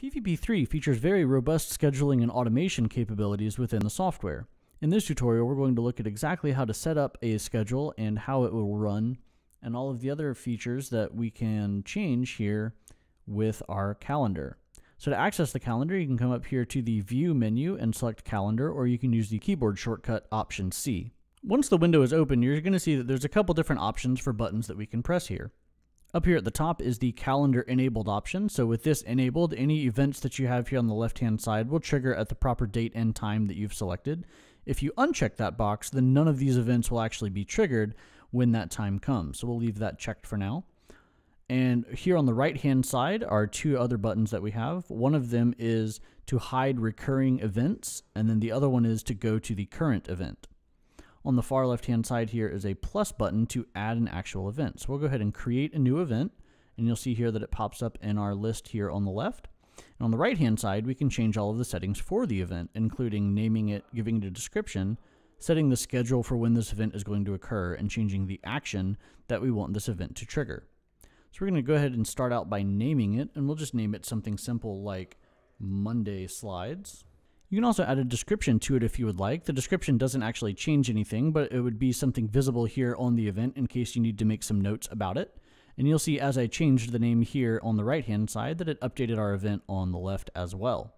PVP3 features very robust scheduling and automation capabilities within the software. In this tutorial, we're going to look at exactly how to set up a schedule and how it will run, and all of the other features that we can change here with our calendar. So to access the calendar, you can come up here to the View menu and select Calendar, or you can use the keyboard shortcut Option C. Once the window is open, you're going to see that there's a couple different options for buttons that we can press here. Up here at the top is the calendar enabled option. So with this enabled, any events that you have here on the left hand side will trigger at the proper date and time that you've selected. If you uncheck that box, then none of these events will actually be triggered when that time comes. So we'll leave that checked for now. And here on the right hand side are two other buttons that we have. One of them is to hide recurring events, and then the other one is to go to the current event. On the far left hand side here is a plus button to add an actual event. So we'll go ahead and create a new event and you'll see here that it pops up in our list here on the left. And on the right hand side, we can change all of the settings for the event, including naming it, giving it a description, setting the schedule for when this event is going to occur, and changing the action that we want this event to trigger. So we're going to go ahead and start out by naming it, and we'll just name it something simple like Monday Slides. You can also add a description to it if you would like. The description doesn't actually change anything, but it would be something visible here on the event in case you need to make some notes about it. And you'll see as I changed the name here on the right hand side that it updated our event on the left as well.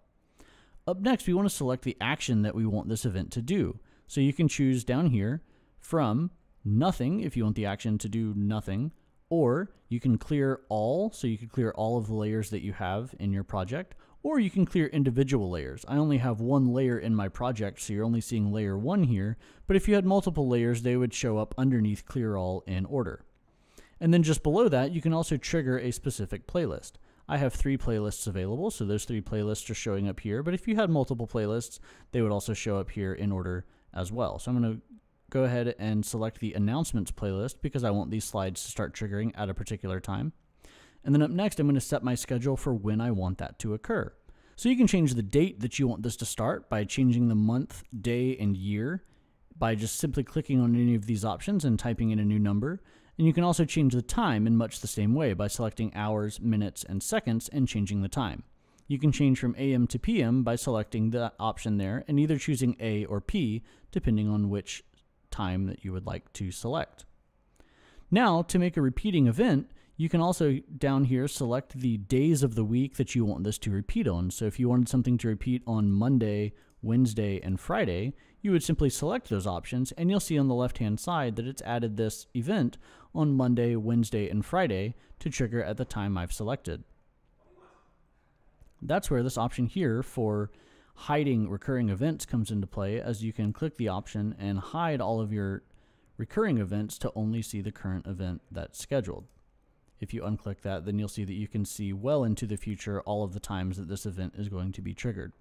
Up next, we want to select the action that we want this event to do. So you can choose down here from nothing if you want the action to do nothing, or you can clear all, so you can clear all of the layers that you have in your project, or you can clear individual layers. I only have one layer in my project, so you're only seeing layer one here, but if you had multiple layers, they would show up underneath clear all in order. And then just below that, you can also trigger a specific playlist. I have three playlists available, so those three playlists are showing up here, but if you had multiple playlists, they would also show up here in order as well. So I'm going to go ahead and select the announcements playlist because I want these slides to start triggering at a particular time. And then up next, I'm going to set my schedule for when I want that to occur. So you can change the date that you want this to start by changing the month, day, and year by just simply clicking on any of these options and typing in a new number. And you can also change the time in much the same way by selecting hours, minutes, and seconds and changing the time. You can change from AM to PM by selecting that option there and either choosing A or P depending on which time that you would like to select. Now, to make a repeating event, you can also down here select the days of the week that you want this to repeat on. So if you wanted something to repeat on Monday, Wednesday, and Friday, you would simply select those options and you'll see on the left hand side that it's added this event on Monday, Wednesday, and Friday to trigger at the time I've selected. That's where this option here for hiding recurring events comes into play as you can click the option and hide all of your recurring events to only see the current event that's scheduled. If you unclick that, then you'll see that you can see well into the future all of the times that this event is going to be triggered.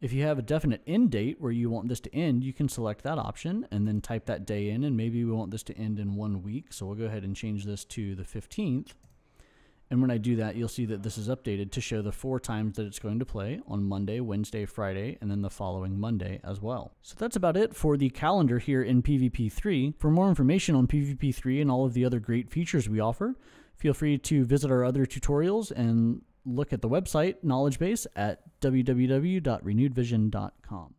If you have a definite end date where you want this to end, you can select that option and then type that day in, and maybe we want this to end in one week. So we'll go ahead and change this to the 15th. And when I do that, you'll see that this is updated to show the four times that it's going to play on Monday, Wednesday, Friday, and then the following Monday as well. So that's about it for the calendar here in PVP3. For more information on PVP3 and all of the other great features we offer, feel free to visit our other tutorials and look at the website knowledge base at www.renewedvision.com.